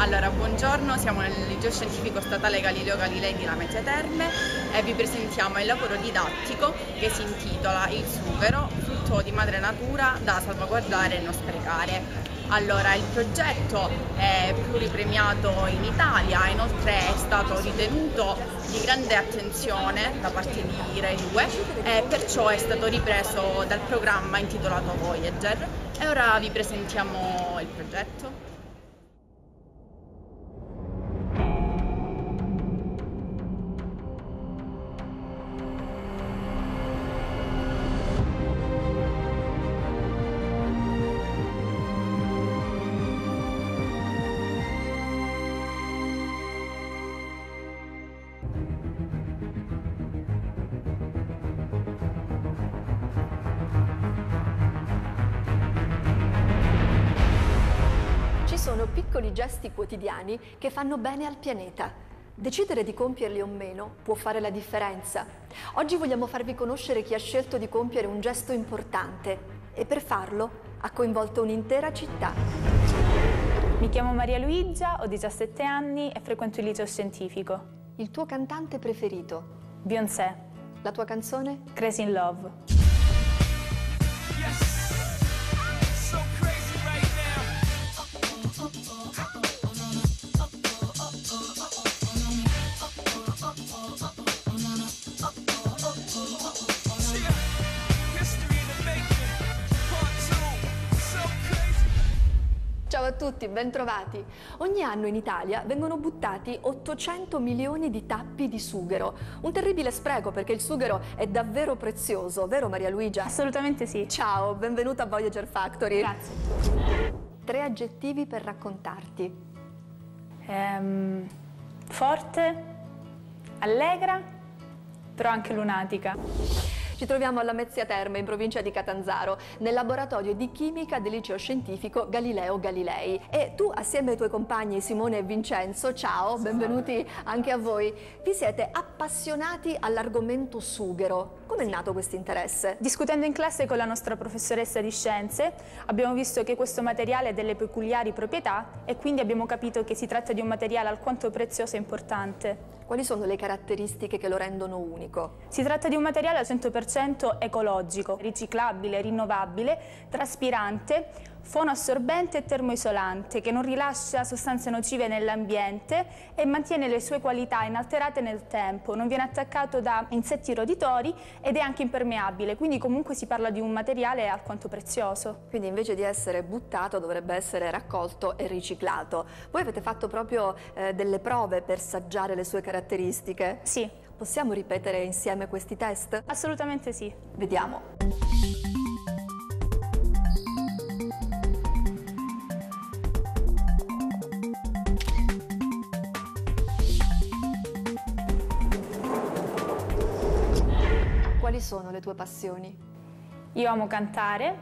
Allora, buongiorno, siamo nel Liceo Scientifico Statale Galileo Galilei di Lamezia Terme e vi presentiamo il lavoro didattico che si intitola Il sughero, frutto di madre natura da salvaguardare e non sprecare. Allora, il progetto è pluripremiato in Italia, inoltre è stato ritenuto di grande attenzione da parte di Rai 2 e perciò è stato ripreso dal programma intitolato Voyager e ora vi presentiamo il progetto. Sono piccoli gesti quotidiani che fanno bene al pianeta. Decidere di compierli o meno può fare la differenza. Oggi vogliamo farvi conoscere chi ha scelto di compiere un gesto importante e per farlo ha coinvolto un'intera città. Mi chiamo Maria Luigia, ho 17 anni e frequento il liceo scientifico. Il tuo cantante preferito? Beyoncé. La tua canzone? Crazy in Love. Tutti, bentrovati. Ogni anno in Italia vengono buttati 800 milioni di tappi di sughero. Un terribile spreco perché il sughero è davvero prezioso, vero Maria Luigia? Assolutamente sì. Ciao, benvenuta a Voyager Factory. Grazie. Tre aggettivi per raccontarti. Ehm, forte, allegra, però anche lunatica. Ci troviamo alla Mezzia Terme, in provincia di Catanzaro, nel laboratorio di chimica del liceo scientifico Galileo Galilei. E tu, assieme ai tuoi compagni Simone e Vincenzo, ciao, benvenuti anche a voi, vi siete appassionati all'argomento sughero. Come è nato questo interesse? Discutendo in classe con la nostra professoressa di scienze, abbiamo visto che questo materiale ha delle peculiari proprietà e quindi abbiamo capito che si tratta di un materiale alquanto prezioso e importante. Quali sono le caratteristiche che lo rendono unico? Si tratta di un materiale al 100% ecologico, riciclabile, rinnovabile, traspirante, fonoassorbente e termoisolante che non rilascia sostanze nocive nell'ambiente e mantiene le sue qualità inalterate nel tempo, non viene attaccato da insetti roditori ed è anche impermeabile, quindi comunque si parla di un materiale alquanto prezioso. Quindi invece di essere buttato dovrebbe essere raccolto e riciclato. Voi avete fatto proprio eh, delle prove per saggiare le sue caratteristiche? Sì. Possiamo ripetere insieme questi test? Assolutamente sì. Vediamo. Quali sono le tue passioni? Io amo cantare,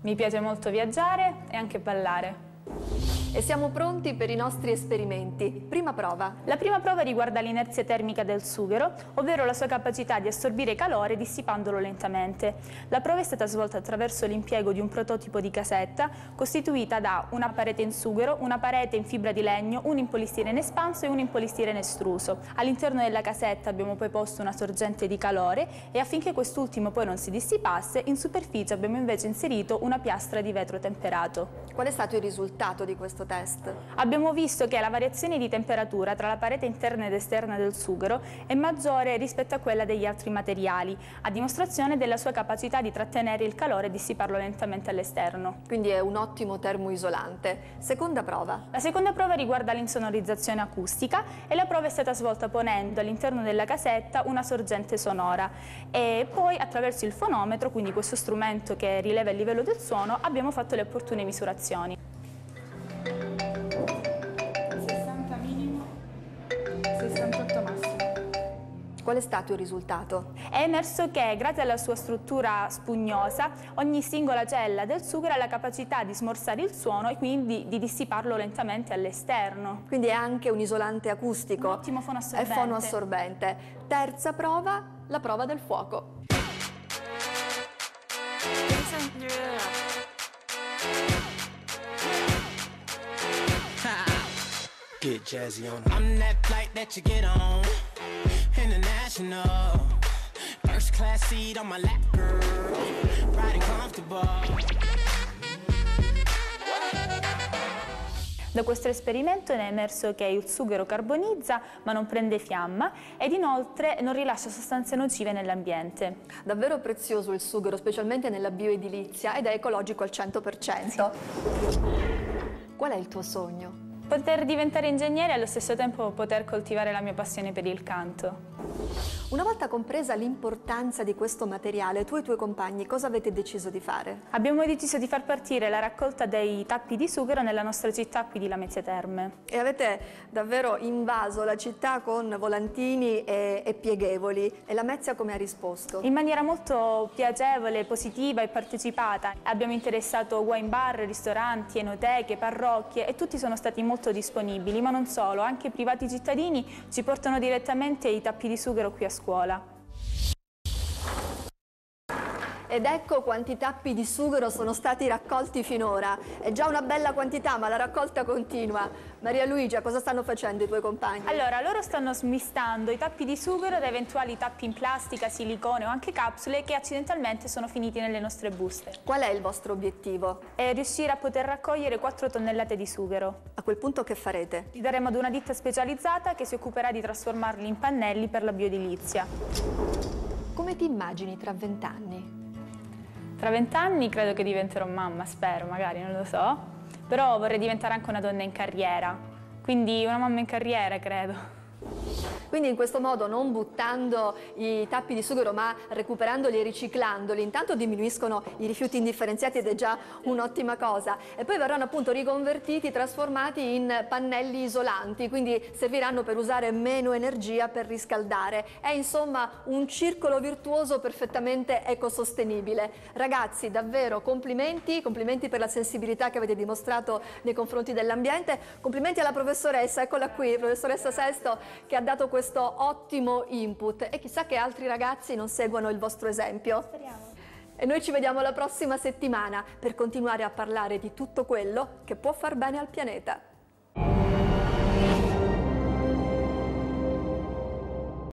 mi piace molto viaggiare e anche ballare. E siamo pronti per i nostri esperimenti. Prima prova. La prima prova riguarda l'inerzia termica del sughero, ovvero la sua capacità di assorbire calore dissipandolo lentamente. La prova è stata svolta attraverso l'impiego di un prototipo di casetta costituita da una parete in sughero, una parete in fibra di legno, un in polistirene espanso e un in polistirene estruso. All'interno della casetta abbiamo poi posto una sorgente di calore e affinché quest'ultimo poi non si dissipasse, in superficie abbiamo invece inserito una piastra di vetro temperato. Qual è stato il risultato di questo test? Abbiamo visto che la variazione di temperatura tra la parete interna ed esterna del sughero è maggiore rispetto a quella degli altri materiali, a dimostrazione della sua capacità di trattenere il calore e dissiparlo lentamente all'esterno. Quindi è un ottimo termoisolante. Seconda prova. La seconda prova riguarda l'insonorizzazione acustica e la prova è stata svolta ponendo all'interno della casetta una sorgente sonora e poi attraverso il fonometro, quindi questo strumento che rileva il livello del suono, abbiamo fatto le opportune misurazioni. 60 minimo, 68 massimo. Qual è stato il risultato? È emerso che, grazie alla sua struttura spugnosa, ogni singola cella del sughero ha la capacità di smorzare il suono e quindi di dissiparlo lentamente all'esterno. Quindi è anche un isolante acustico. Un ottimo fonoassorbente. È fonoassorbente. Terza prova, la prova del fuoco. Get jazzy on. I'm that flight that you get on. International. First class seat on my lap, girl. Riding comfortable. Da questo esperimento è emerso che il sughero carbonizza ma non prende fiamma ed inoltre non rilascia sostanze nocive nell'ambiente. Davvero prezioso il sughero, specialmente nella bioedilizia ed è ecologico al 100%. Qual è il tuo sogno? Poter diventare ingegnere e allo stesso tempo poter coltivare la mia passione per il canto. Una volta compresa l'importanza di questo materiale, tu e i tuoi compagni cosa avete deciso di fare? Abbiamo deciso di far partire la raccolta dei tappi di sughero nella nostra città qui di Lamezia Terme. E avete davvero invaso la città con volantini e, e pieghevoli. E Lamezia come ha risposto? In maniera molto piacevole, positiva e partecipata. Abbiamo interessato wine bar, ristoranti, enoteche, parrocchie e tutti sono stati molto disponibili, ma non solo, anche privati cittadini ci portano direttamente i tappi di sughero qui a scuola. Ed ecco quanti tappi di sughero sono stati raccolti finora. È già una bella quantità, ma la raccolta continua. Maria Luigia, cosa stanno facendo i tuoi compagni? Allora, loro stanno smistando i tappi di sughero da eventuali tappi in plastica, silicone o anche capsule che accidentalmente sono finiti nelle nostre buste. Qual è il vostro obiettivo? È riuscire a poter raccogliere 4 tonnellate di sughero. A quel punto che farete? Li daremo ad una ditta specializzata che si occuperà di trasformarli in pannelli per la bioedilizia. Come ti immagini tra vent'anni? Tra vent'anni credo che diventerò mamma, spero, magari, non lo so. Però vorrei diventare anche una donna in carriera. Quindi una mamma in carriera, credo. Quindi in questo modo non buttando i tappi di sughero ma recuperandoli e riciclandoli, intanto diminuiscono i rifiuti indifferenziati ed è già un'ottima cosa e poi verranno appunto riconvertiti, trasformati in pannelli isolanti, quindi serviranno per usare meno energia per riscaldare. È insomma un circolo virtuoso perfettamente ecosostenibile. Ragazzi davvero complimenti, complimenti per la sensibilità che avete dimostrato nei confronti dell'ambiente, complimenti alla professoressa, eccola qui, professoressa Sesto che ha dato questo ottimo input e chissà che altri ragazzi non seguano il vostro esempio. Speriamo. E noi ci vediamo la prossima settimana per continuare a parlare di tutto quello che può far bene al pianeta.